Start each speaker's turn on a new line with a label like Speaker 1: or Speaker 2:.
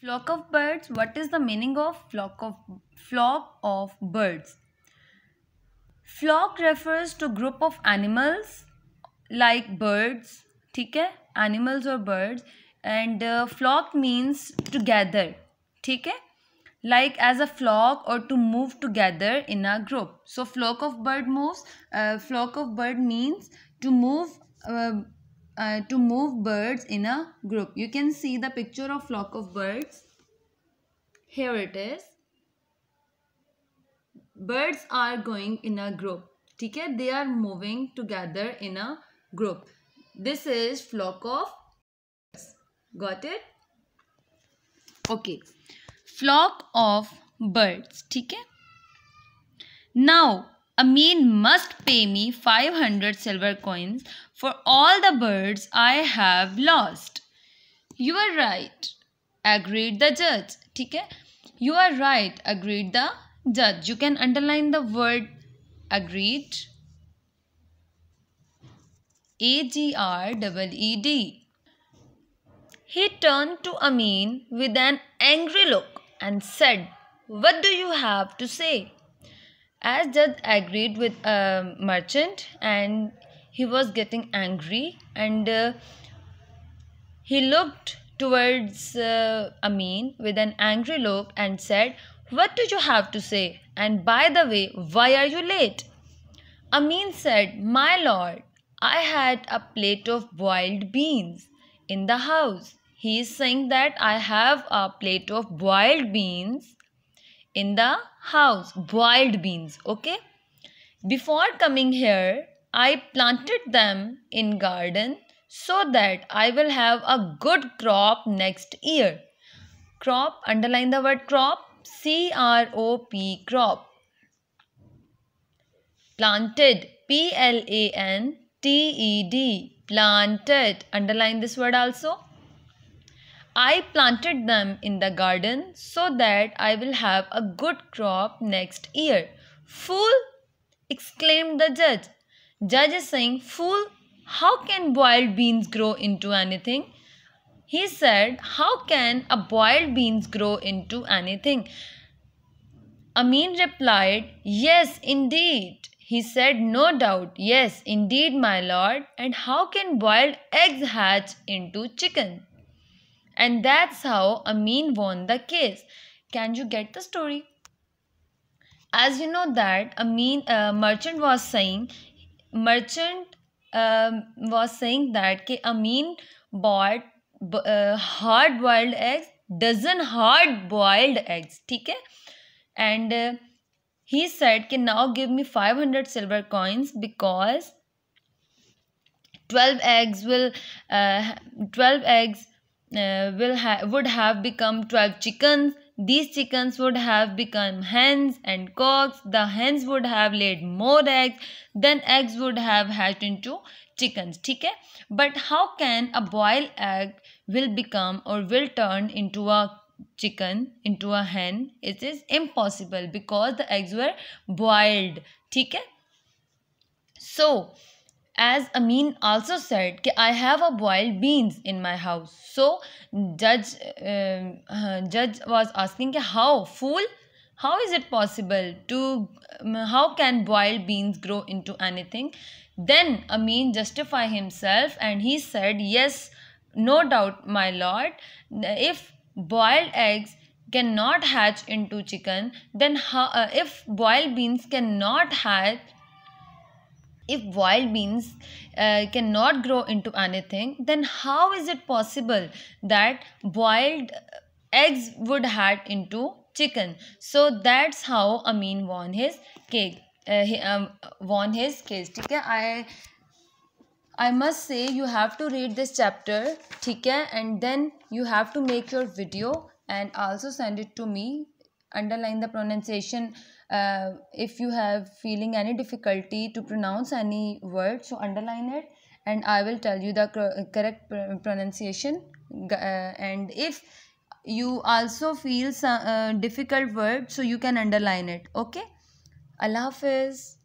Speaker 1: Flock of birds. What is the meaning of flock of flock of birds? Flock refers to group of animals like birds. ठीक है animals or birds and uh, flock means together ठीक है like as a flock or to move together in a group so flock of bird moves uh, flock of bird means to move uh, uh, to move birds in a group. You can see the picture of flock of birds. Here it is. Birds are going in a group. Okay? They are moving together in a group. This is flock of birds. Got it? Okay. Flock of birds. Okay? Now, Amin must pay me 500 silver coins for all the birds I have lost. You are right, agreed the judge. Okay? You are right, agreed the judge. You can underline the word agreed. A G R E E D. He turned to Amin with an angry look and said, What do you have to say? As Judge agreed with a merchant and he was getting angry and uh, he looked towards uh, Amin with an angry look and said, What do you have to say? And by the way, why are you late? Amin said, My lord, I had a plate of boiled beans in the house. He is saying that I have a plate of boiled beans in the house boiled beans okay? Before coming here i planted them in garden so that i will have a good crop next year. Crop underline the word crop c r o p crop. Planted p l a n t e d planted underline this word also I planted them in the garden so that I will have a good crop next year. Fool! exclaimed the judge. Judge is saying, Fool, how can boiled beans grow into anything? He said, How can a boiled beans grow into anything? Amin replied, Yes, indeed. He said, No doubt, yes, indeed, my lord. And how can boiled eggs hatch into chicken? And that's how Amin won the case. Can you get the story? As you know that Amin uh, merchant was saying merchant um, was saying that ke Amin bought uh, hard boiled eggs dozen hard boiled eggs ठीक and uh, he said "Can now give me 500 silver coins because 12 eggs will uh, 12 eggs uh, will ha would have become 12 chickens. These chickens would have become hens and cocks. The hens would have laid more eggs then eggs would have hatched into chickens okay? But how can a boiled egg will become or will turn into a chicken into a hen? It is impossible because the eggs were boiled okay? So as Amin also said I have a boiled beans in my house. So judge uh, judge was asking how fool? How is it possible to um, how can boiled beans grow into anything? Then Amin justify himself and he said yes no doubt my lord. If boiled eggs cannot hatch into chicken then how, uh, if boiled beans cannot hatch if boiled beans uh, cannot grow into anything then how is it possible that boiled eggs would hatch into chicken? So that's how amin won his cake uh, he um, won his case. okay i I must say you have to read this chapter okay and then you have to make your video and also send it to me underline the pronunciation uh, if you have feeling any difficulty to pronounce any word so underline it and i will tell you the correct pronunciation uh, and if you also feel some uh, difficult word so you can underline it okay? Allah hafiz